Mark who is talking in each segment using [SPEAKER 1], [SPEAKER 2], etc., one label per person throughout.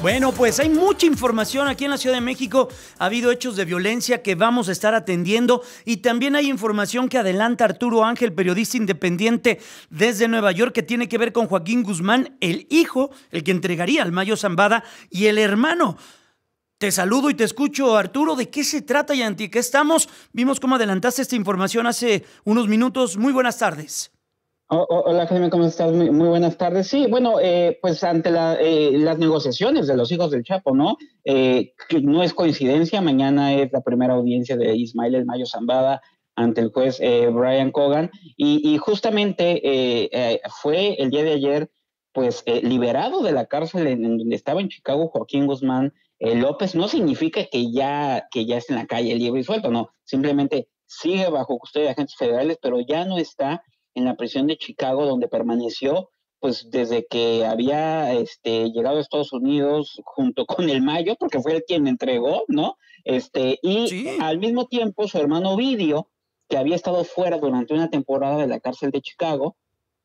[SPEAKER 1] Bueno, pues hay mucha información aquí en la Ciudad de México. Ha habido hechos de violencia que vamos a estar atendiendo y también hay información que adelanta Arturo Ángel, periodista independiente desde Nueva York, que tiene que ver con Joaquín Guzmán, el hijo, el que entregaría al Mayo Zambada, y el hermano. Te saludo y te escucho, Arturo. ¿De qué se trata y ante qué estamos? Vimos cómo adelantaste esta información hace unos minutos. Muy buenas tardes.
[SPEAKER 2] Hola Jaime, ¿cómo estás? Muy, buenas tardes. Sí, bueno, eh, pues ante eh, las negociaciones de los hijos del Chapo, ¿no? Eh, no es coincidencia, mañana es la primera audiencia de Ismael El Mayo Zambada ante el juez Brian Cogan y, justamente fue el día de ayer pues liberado de la cárcel en, donde estaba en Chicago Joaquín Guzmán López. No significa que ya, que ya esté en la calle libre y suelto, no, simplemente sigue bajo custodia de agentes federales, pero ya no está en la prisión de Chicago, donde permaneció pues desde que había este, llegado a Estados Unidos junto con el Mayo, porque fue el quien entregó, ¿no? Este, y al mismo tiempo su hermano Vidio, que había estado fuera durante una temporada de la cárcel de Chicago,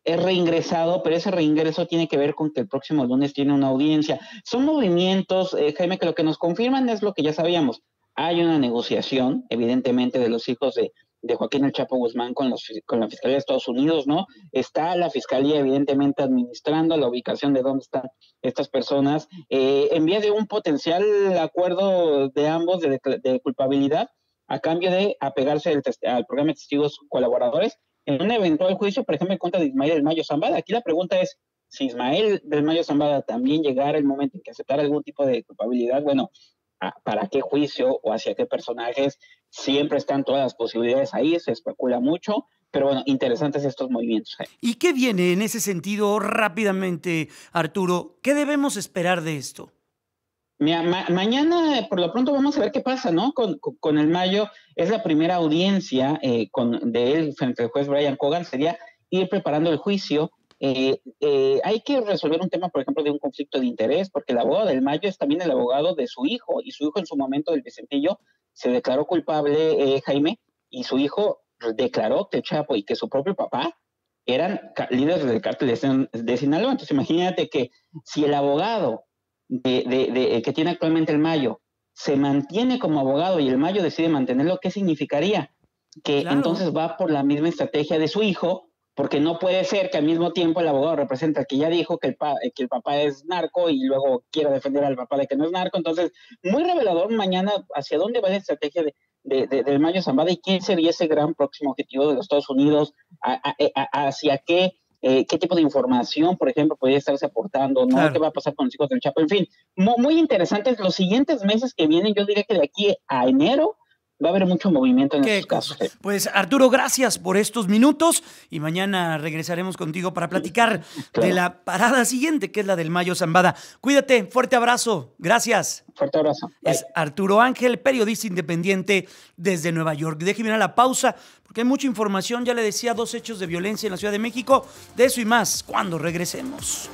[SPEAKER 2] es reingresado, pero ese reingreso tiene que ver con que el próximo lunes tiene una audiencia. Son movimientos, eh, Jaime, que lo que nos confirman es lo que ya sabíamos. Hay una negociación, evidentemente, de los hijos de, de Joaquín El Chapo Guzmán con, los, con la Fiscalía de Estados Unidos, ¿no? Está la Fiscalía, evidentemente, administrando la ubicación de dónde están estas personas, eh, en vía de un potencial acuerdo de ambos de, culpabilidad, a cambio de apegarse al, programa de testigos colaboradores en un eventual juicio, por ejemplo, en contra de Ismael del Mayo Zambada. Aquí la pregunta es, si Ismael del Mayo Zambada también llegara el momento en que aceptara algún tipo de culpabilidad, bueno, para qué juicio o hacia qué personajes, siempre están todas las posibilidades ahí, se especula mucho, pero bueno, interesantes estos movimientos.
[SPEAKER 1] ¿Y qué viene en ese sentido rápidamente, Arturo? ¿Qué debemos esperar de esto?
[SPEAKER 2] mañana, por lo pronto, vamos a ver qué pasa, ¿no? Con, el Mayo, es la primera audiencia eh, con, de él frente al juez Brian Cogan, sería ir preparando el juicio eh, eh, hay que resolver un tema, por ejemplo, de un conflicto de interés, porque el abogado del Mayo es también el abogado de su hijo, y su hijo en su momento del Vicentillo se declaró culpable, eh, Jaime, y su hijo declaró que Chapo y que su propio papá eran líderes del cártel de, Sinaloa. Entonces, imagínate que si el abogado de, que tiene actualmente el Mayo se mantiene como abogado y el Mayo decide mantenerlo, ¿qué significaría? Que entonces va por la misma estrategia de su hijo, porque no puede ser que al mismo tiempo el abogado representa que ya dijo que el, que el papá es narco y luego quiera defender al papá de que no es narco. Entonces, muy revelador mañana hacia dónde va la estrategia de, del Mayo Zambada y quién sería ese gran próximo objetivo de los Estados Unidos, hacia qué, eh, qué tipo de información, por ejemplo, podría estarse aportando, ¿no? ¿Qué va a pasar con los hijos del Chapo? En fin, muy, muy interesantes. Los siguientes meses que vienen, yo diría que de aquí a enero, va a haber mucho movimiento en estos casos.
[SPEAKER 1] Pues Arturo, gracias por estos minutos y mañana regresaremos contigo para platicar de la parada siguiente, que es la del Mayo Zambada. Cuídate, fuerte abrazo, gracias.
[SPEAKER 2] Fuerte abrazo.
[SPEAKER 1] Es Arturo Ángel, periodista independiente desde Nueva York. Déjeme ir a la pausa porque hay mucha información, ya le decía, dos hechos de violencia en la Ciudad de México, de eso y más, cuando regresemos.